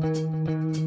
Música